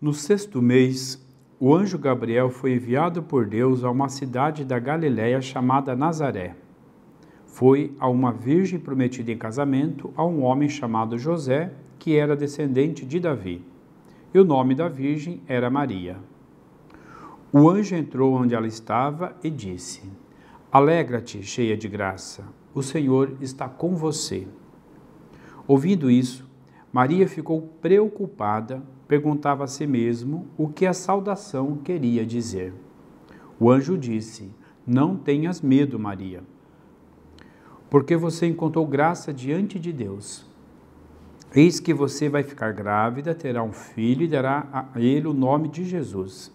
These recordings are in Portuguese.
No sexto mês, o anjo Gabriel foi enviado por Deus a uma cidade da Galiléia chamada Nazaré. Foi a uma virgem prometida em casamento a um homem chamado José, que era descendente de Davi. E o nome da virgem era Maria. O anjo entrou onde ela estava e disse: Alegra-te, cheia de graça, o Senhor está com você. Ouvindo isso, Maria ficou preocupada perguntava a si mesmo o que a saudação queria dizer. O anjo disse: Não tenhas medo, Maria, porque você encontrou graça diante de Deus. Eis que você vai ficar grávida, terá um filho e dará a ele o nome de Jesus.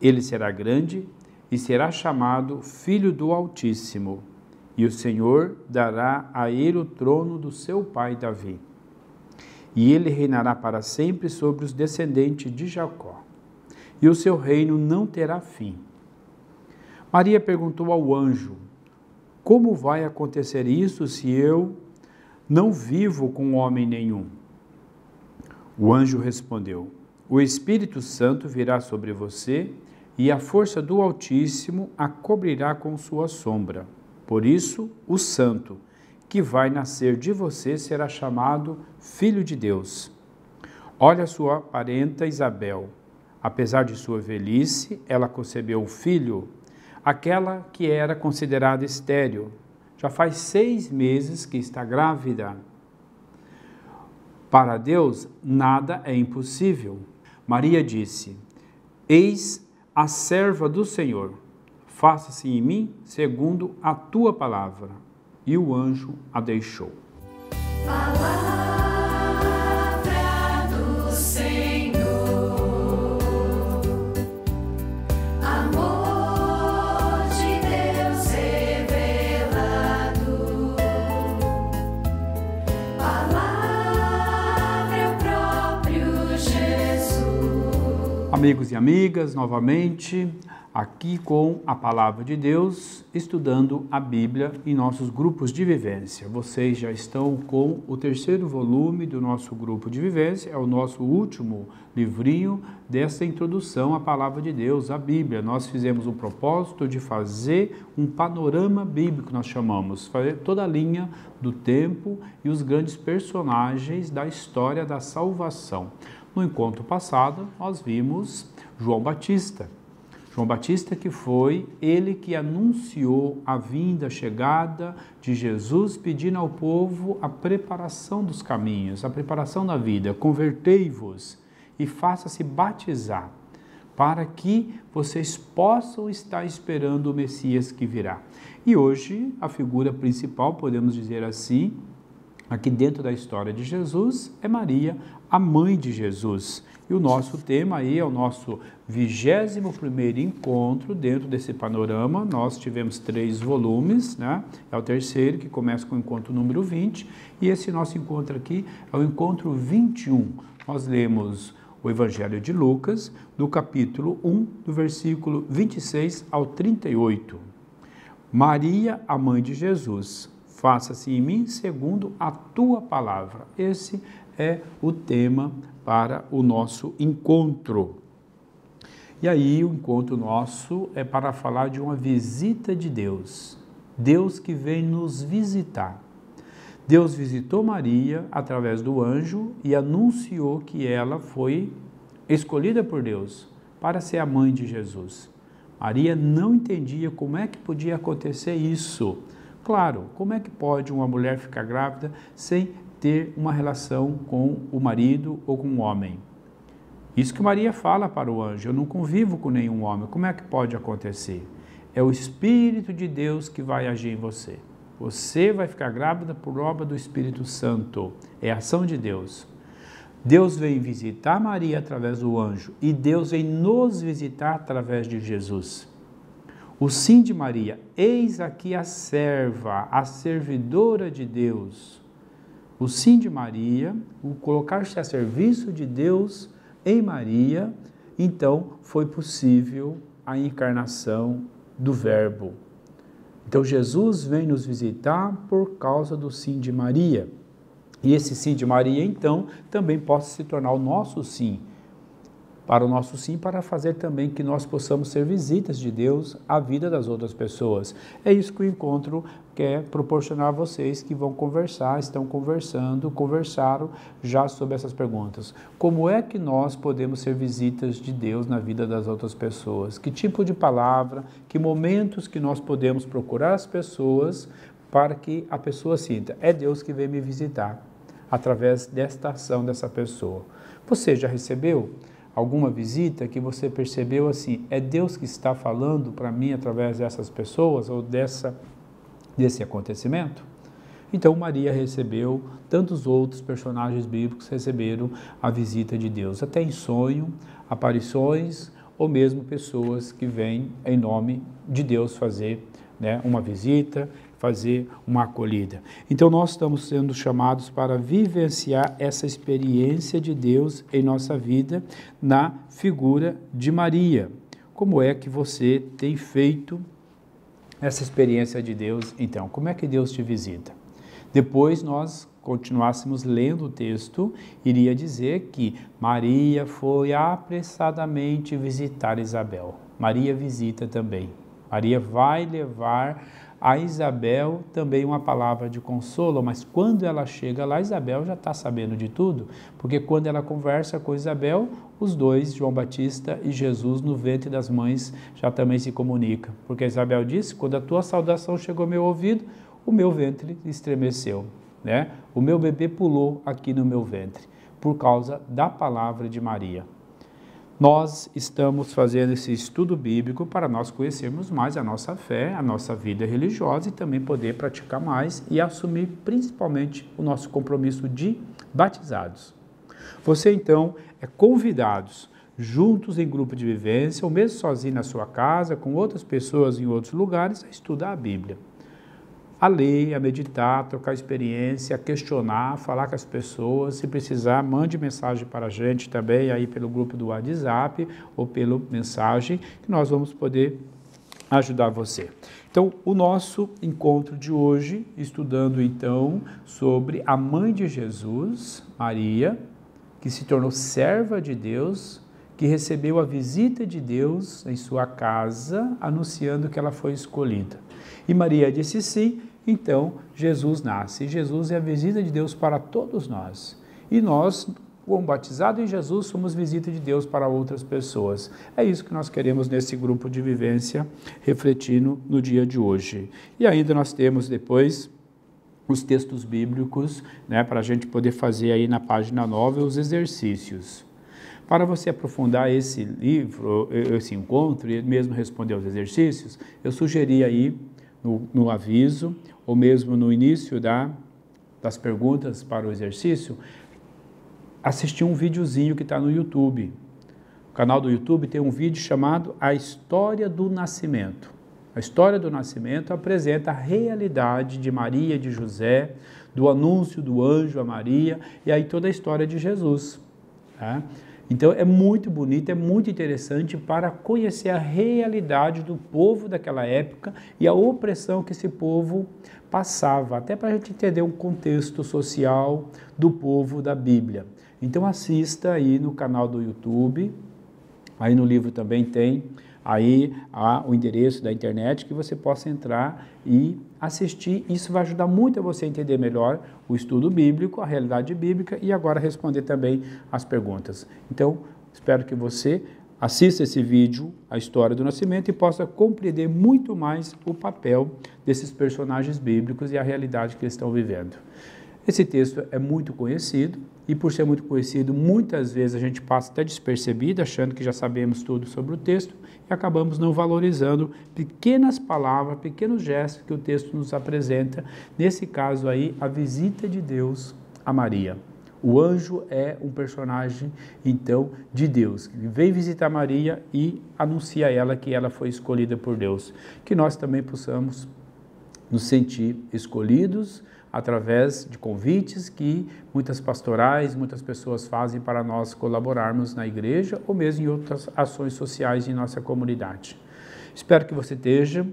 Ele será grande e será chamado Filho do Altíssimo, e o Senhor dará a ele o trono do seu pai Davi e ele reinará para sempre sobre os descendentes de Jacó, e o seu reino não terá fim. Maria perguntou ao anjo: Como vai acontecer isso se eu não vivo com homem nenhum? O anjo respondeu: O Espírito Santo virá sobre você e a força do Altíssimo a cobrirá com sua sombra. Por isso, o Santo que vai nascer de você será chamado Filho de Deus. Olha sua parenta Isabel. Apesar de sua velhice, ela concebeu um filho, aquela que era considerada estéril. Já faz seis meses que está grávida. Para Deus, nada é impossível. Maria disse: Eis a serva do Senhor, faça-se em mim segundo a tua palavra e o anjo a deixou. Palavra do Senhor, amor de Deus revelado, palavra é próprio Jesus. Amigos e amigas, novamente aqui com a palavra de Deus, estudando a Bíblia em nossos grupos de vivência. Vocês já estão com o terceiro volume do nosso grupo de vivência, é o nosso último livrinho dessa introdução à palavra de Deus, a Bíblia. Nós fizemos o propósito de fazer um panorama bíblico, nós chamamos, fazer toda a linha do tempo e os grandes personagens da história da salvação. No encontro passado, nós vimos João Batista João Batista que foi ele que anunciou a vinda, a chegada de Jesus, pedindo ao povo a preparação dos caminhos, a preparação da vida. Convertei-vos e faça-se batizar, para que vocês possam estar esperando o Messias que virá. E hoje a figura principal, podemos dizer assim, aqui dentro da história de Jesus, é Maria, a mãe de Jesus. E o nosso tema aí é o nosso 21 encontro dentro desse panorama. Nós tivemos três volumes, né? É o terceiro, que começa com o encontro número 20. E esse nosso encontro aqui é o encontro 21. Nós lemos o Evangelho de Lucas, do capítulo 1, do versículo 26 ao 38. Maria, a mãe de Jesus, faça-se em mim segundo a tua palavra. Esse é o tema para o nosso encontro. E aí, o encontro nosso é para falar de uma visita de Deus. Deus que vem nos visitar. Deus visitou Maria através do anjo e anunciou que ela foi escolhida por Deus para ser a mãe de Jesus. Maria não entendia como é que podia acontecer isso. Claro, como é que pode uma mulher ficar grávida sem ter uma relação com o marido ou com o homem. Isso que Maria fala para o anjo: Eu não convivo com nenhum homem. Como é que pode acontecer? É o Espírito de Deus que vai agir em você. Você vai ficar grávida por obra do Espírito Santo. É a ação de Deus. Deus vem visitar Maria através do anjo e Deus vem nos visitar através de Jesus. O sim de Maria, eis aqui a serva, a servidora de Deus o sim de Maria, o colocar-se a serviço de Deus em Maria, então foi possível a encarnação do Verbo. Então Jesus vem nos visitar por causa do sim de Maria. E esse sim de Maria, então, também pode se tornar o nosso sim para o nosso sim, para fazer também que nós possamos ser visitas de Deus à vida das outras pessoas. É isso que o encontro quer proporcionar a vocês que vão conversar, estão conversando, conversaram já sobre essas perguntas. Como é que nós podemos ser visitas de Deus na vida das outras pessoas? Que tipo de palavra, que momentos que nós podemos procurar as pessoas para que a pessoa sinta, é Deus que vem me visitar através desta ação dessa pessoa. Você já recebeu alguma visita que você percebeu assim, é Deus que está falando para mim através dessas pessoas ou dessa desse acontecimento? Então Maria recebeu, tantos outros personagens bíblicos receberam a visita de Deus, até em sonho, aparições ou mesmo pessoas que vêm em nome de Deus fazer né, uma visita, fazer uma acolhida. Então nós estamos sendo chamados para vivenciar essa experiência de Deus em nossa vida na figura de Maria. Como é que você tem feito essa experiência de Deus? Então, como é que Deus te visita? Depois nós continuássemos lendo o texto, iria dizer que Maria foi apressadamente visitar Isabel. Maria visita também. Maria vai levar a Isabel também uma palavra de consolo, mas quando ela chega lá, Isabel já está sabendo de tudo, porque quando ela conversa com Isabel, os dois, João Batista e Jesus, no ventre das mães, já também se comunicam. Porque Isabel disse: quando a tua saudação chegou ao meu ouvido, o meu ventre estremeceu, né? O meu bebê pulou aqui no meu ventre, por causa da palavra de Maria nós estamos fazendo esse estudo bíblico para nós conhecermos mais a nossa fé, a nossa vida religiosa e também poder praticar mais e assumir principalmente o nosso compromisso de batizados. Você então é convidado juntos em grupo de vivência ou mesmo sozinho na sua casa, com outras pessoas em outros lugares, a estudar a Bíblia a ler, a meditar, a trocar experiência, a questionar, a falar com as pessoas. Se precisar, mande mensagem para a gente também aí pelo grupo do WhatsApp ou pelo mensagem que nós vamos poder ajudar você. Então, o nosso encontro de hoje, estudando então sobre a mãe de Jesus, Maria, que se tornou serva de Deus, que recebeu a visita de Deus em sua casa, anunciando que ela foi escolhida. E Maria disse sim, então Jesus nasce. Jesus é a visita de Deus para todos nós. E nós, como batizados em Jesus, somos visita de Deus para outras pessoas. É isso que nós queremos nesse grupo de vivência, refletindo no dia de hoje. E ainda nós temos depois os textos bíblicos, né, para a gente poder fazer aí na página 9 os exercícios. Para você aprofundar esse livro, esse encontro e mesmo responder aos exercícios, eu sugeri aí no, no aviso ou mesmo no início da, das perguntas para o exercício, assistir um videozinho que está no YouTube. O canal do YouTube tem um vídeo chamado A História do Nascimento. A história do nascimento apresenta a realidade de Maria e de José, do anúncio do anjo a Maria e aí toda a história de Jesus. Tá? Então é muito bonito, é muito interessante para conhecer a realidade do povo daquela época e a opressão que esse povo passava, até para a gente entender o contexto social do povo da Bíblia. Então assista aí no canal do YouTube, aí no livro também tem aí o endereço da internet que você possa entrar e assistir. Isso vai ajudar muito a você entender melhor o estudo bíblico, a realidade bíblica e agora responder também as perguntas. Então, espero que você assista esse vídeo, a história do nascimento, e possa compreender muito mais o papel desses personagens bíblicos e a realidade que eles estão vivendo. Esse texto é muito conhecido e, por ser muito conhecido, muitas vezes a gente passa até despercebido, achando que já sabemos tudo sobre o texto e acabamos não valorizando pequenas palavras, pequenos gestos que o texto nos apresenta. Nesse caso aí, a visita de Deus a Maria. O anjo é um personagem, então, de Deus, que vem visitar Maria e anuncia a ela que ela foi escolhida por Deus. Que nós também possamos nos sentir escolhidos, através de convites que muitas pastorais, muitas pessoas fazem para nós colaborarmos na igreja ou mesmo em outras ações sociais em nossa comunidade. Espero que você esteja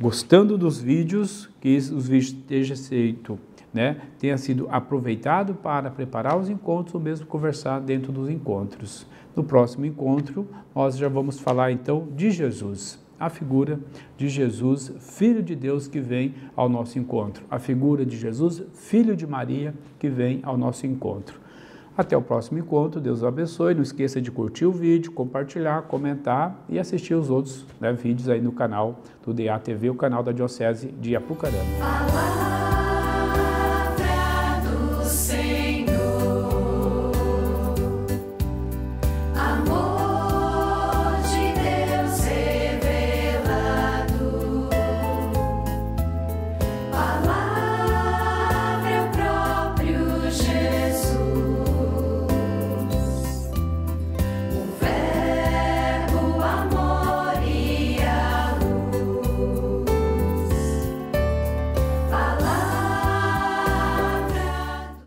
gostando dos vídeos, que os vídeos estejam sendo né, tenha sido aproveitado para preparar os encontros ou mesmo conversar dentro dos encontros. No próximo encontro, nós já vamos falar então de Jesus, a figura de Jesus, Filho de Deus, que vem ao nosso encontro, a figura de Jesus, Filho de Maria, que vem ao nosso encontro. Até o próximo encontro, Deus abençoe. Não esqueça de curtir o vídeo, compartilhar, comentar e assistir os outros né, vídeos aí no canal do DA TV, o canal da Diocese de Apucarana.